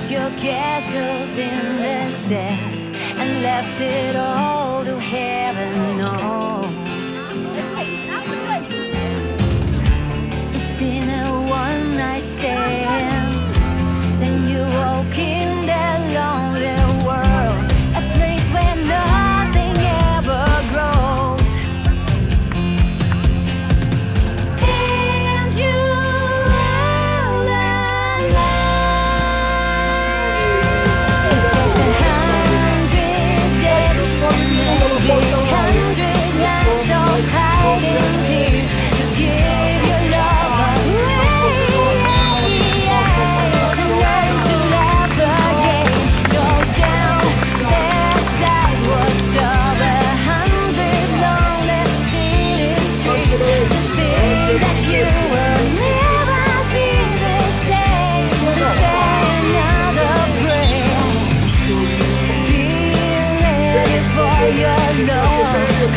built your castles in the sand and left it all